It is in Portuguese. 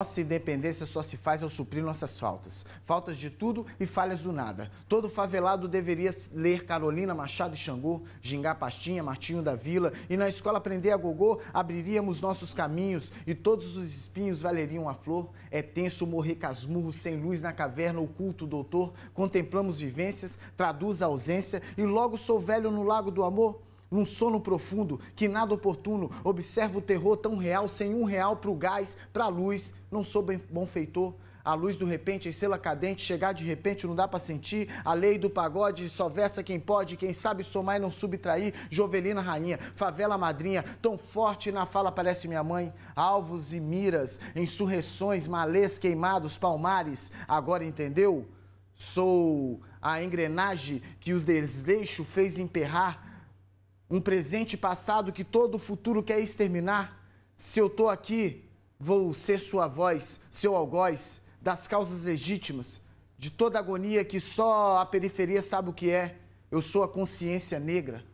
Nossa independência só se faz ao suprir nossas faltas. Faltas de tudo e falhas do nada. Todo favelado deveria ler Carolina Machado e Xangô, Gingá Pastinha, Martinho da Vila e na escola aprender a gogô, abriríamos nossos caminhos e todos os espinhos valeriam a flor. É tenso morrer casmurro, sem luz na caverna, oculto doutor. Contemplamos vivências, traduz a ausência e logo sou velho no lago do amor num sono profundo, que nada oportuno, observa o terror tão real, sem um real pro gás, pra luz, não sou bem bom feitor. A luz do repente, estrela cadente, chegar de repente não dá para sentir. A lei do pagode só versa quem pode, quem sabe somar e não subtrair. Jovelina rainha, favela madrinha, tão forte na fala parece minha mãe. Alvos e miras, insurreições, malês queimados, palmares. Agora entendeu? Sou a engrenagem que os desleixo fez emperrar um presente passado que todo futuro quer exterminar. Se eu estou aqui, vou ser sua voz, seu algoz, das causas legítimas, de toda agonia que só a periferia sabe o que é. Eu sou a consciência negra.